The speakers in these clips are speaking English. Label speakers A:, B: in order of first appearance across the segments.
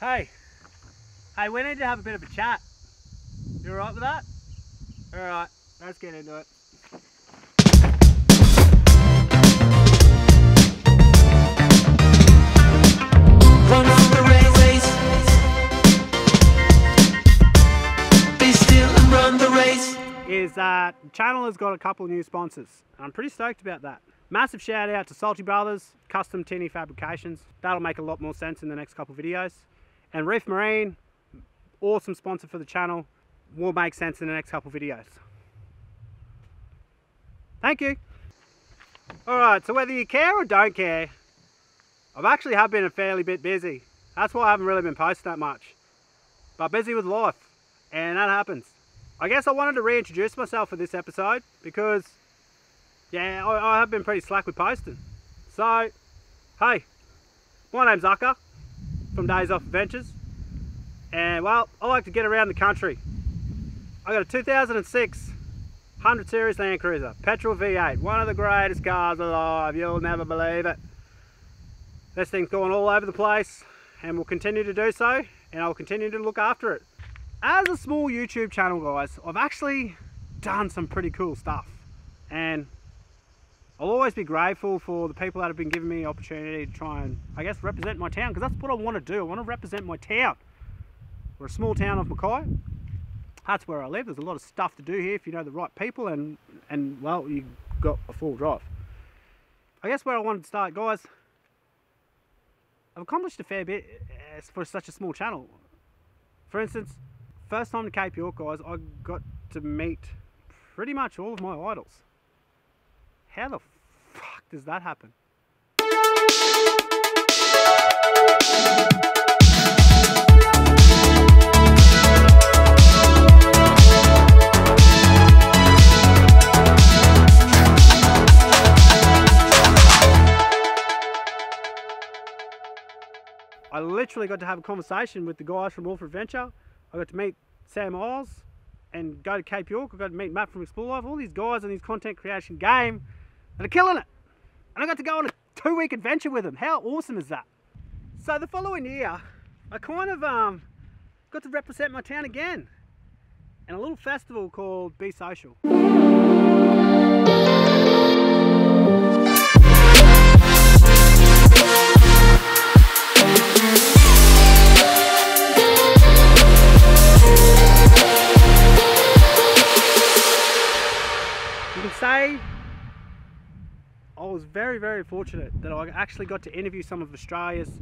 A: Hey, hey, we need to have a bit of a chat. You alright with that? Alright, let's get into it.
B: Run the race. Be still and run the race.
A: Is that the channel has got a couple of new sponsors. and I'm pretty stoked about that. Massive shout out to Salty Brothers, Custom Tinny Fabrications. That'll make a lot more sense in the next couple of videos. And Reef Marine, awesome sponsor for the channel, will make sense in the next couple videos. Thank you. Alright, so whether you care or don't care, I've actually have been a fairly bit busy. That's why I haven't really been posting that much. But busy with life, and that happens. I guess I wanted to reintroduce myself for this episode because, yeah, I, I have been pretty slack with posting. So, hey, my name's Ucker from Days Off Adventures, and well, I like to get around the country. I got a 2006 100 Series Land Cruiser, petrol V8, one of the greatest cars alive, you'll never believe it. This thing's going all over the place and will continue to do so, and I'll continue to look after it as a small YouTube channel, guys, I've actually done some pretty cool stuff. And I'll always be grateful for the people that have been giving me opportunity to try and, I guess, represent my town, because that's what I want to do. I want to represent my town. We're a small town of Mackay. That's where I live. There's a lot of stuff to do here if you know the right people and, and well, you got a full drive. I guess where I wanted to start, guys, I've accomplished a fair bit eh, for such a small channel. For instance, first time to Cape York, guys, I got to meet pretty much all of my idols. How the fuck does that happen? I literally got to have a conversation with the guys from for Adventure. I got to meet Sam Isles and go to Cape York. I got to meet Matt from Explore Life. All these guys in this content creation game that are killing it. And I got to go on a two week adventure with them. How awesome is that? So the following year, I kind of um, got to represent my town again in a little festival called Be Social. Very, very fortunate that I actually got to interview some of Australia's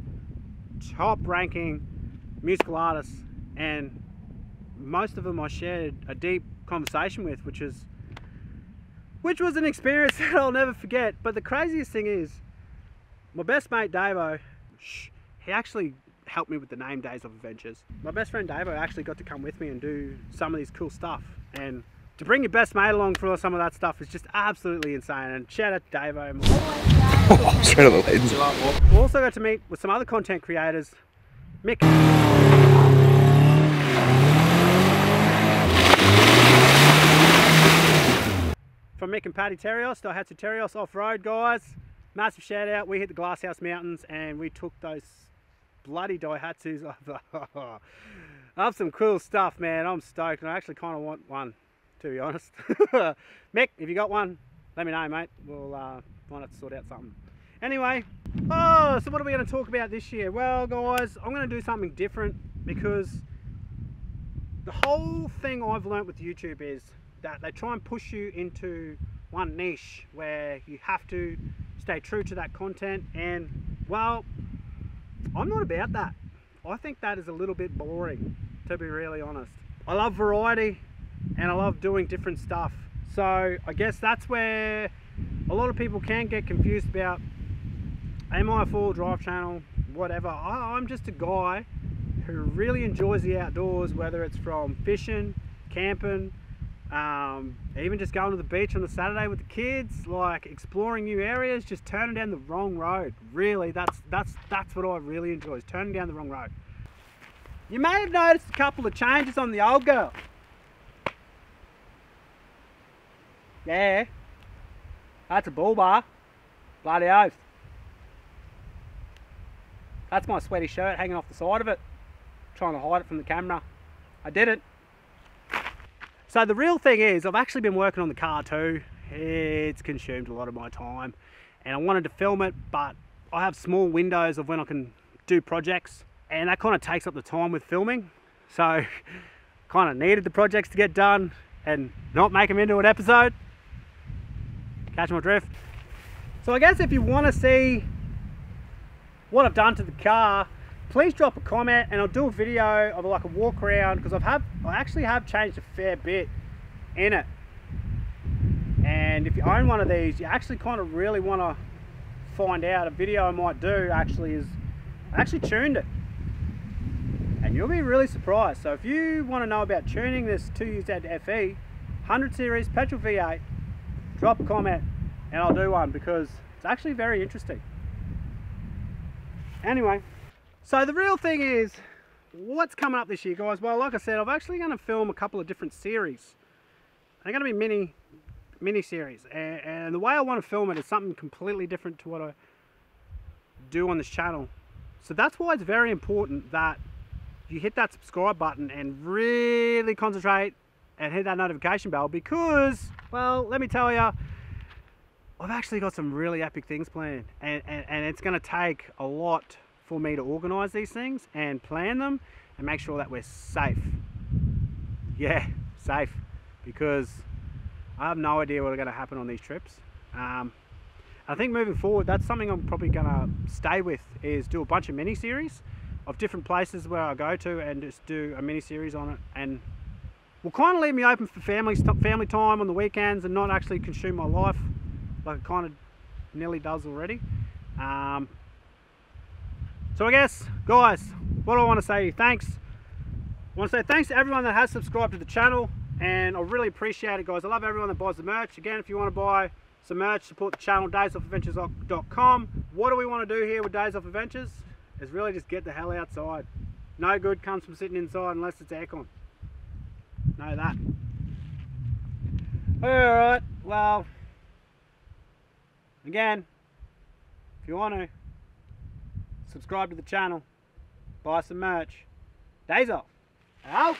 A: top ranking musical artists and most of them I shared a deep conversation with which is which was an experience that I'll never forget. But the craziest thing is my best mate Davo he actually helped me with the name Days Off Adventures. My best friend Davo actually got to come with me and do some of these cool stuff and to bring your best mate along for some of that stuff is just absolutely insane and shout out to Davo
C: Straight on the lens.
A: we also got to meet with some other content creators. Mick. From Mick and Paddy Terios, Daihatsu Terios off-road guys. Massive shout out. We hit the Glasshouse Mountains and we took those bloody Daihatsus off. Up some cool stuff, man. I'm stoked and I actually kind of want one, to be honest. Mick, if you got one, let me know, mate. We'll uh, might to sort out something. Anyway, oh, so what are we going to talk about this year? Well, guys, I'm going to do something different because the whole thing I've learnt with YouTube is that they try and push you into one niche where you have to stay true to that content and well I'm not about that I think that is a little bit boring to be really honest I love variety and I love doing different stuff so I guess that's where a lot of people can get confused about am I a full drive channel whatever I, I'm just a guy who really enjoys the outdoors whether it's from fishing camping um, even just going to the beach on a Saturday with the kids, like exploring new areas, just turning down the wrong road. Really, that's that's that's what I really enjoy is turning down the wrong road. You may have noticed a couple of changes on the old girl. Yeah, that's a bull bar. Bloody oath. That's my sweaty shirt hanging off the side of it. trying to hide it from the camera. I did it. So the real thing is, I've actually been working on the car too. It's consumed a lot of my time, and I wanted to film it, but I have small windows of when I can do projects, and that kind of takes up the time with filming. So, kind of needed the projects to get done and not make them into an episode. Catch my drift. So I guess if you want to see what I've done to the car, please drop a comment and I'll do a video of like a walk around because I've have I actually have changed a fair bit in it. And if you own one of these, you actually kind of really want to find out. A video I might do actually is I actually tuned it. And you'll be really surprised. So if you want to know about tuning this 2UZ FE 100 series petrol V8, drop a comment and I'll do one because it's actually very interesting. Anyway, so the real thing is, what's coming up this year, guys? Well, like I said, I'm actually going to film a couple of different series. They're going to be mini, mini series, and, and the way I want to film it is something completely different to what I do on this channel. So that's why it's very important that you hit that subscribe button and really concentrate and hit that notification bell because, well, let me tell you, I've actually got some really epic things planned and, and, and it's going to take a lot for me to organise these things and plan them and make sure that we're safe. Yeah, safe because I have no idea what's going to happen on these trips. Um, I think moving forward, that's something I'm probably going to stay with is do a bunch of mini series of different places where I go to and just do a mini series on it and will kind of leave me open for family family time on the weekends and not actually consume my life like it kind of nearly does already. Um, so I guess, guys, what do I want to say? Thanks. I want to say thanks to everyone that has subscribed to the channel, and I really appreciate it, guys. I love everyone that buys the merch. Again, if you want to buy some merch, support the channel, daysoffadventures.com. What do we want to do here with Days Off Adventures? Is really just get the hell outside. No good comes from sitting inside unless it's aircon. Know that. Alright, well, Again, if you want to, subscribe to the channel, buy some merch. Days off. Out!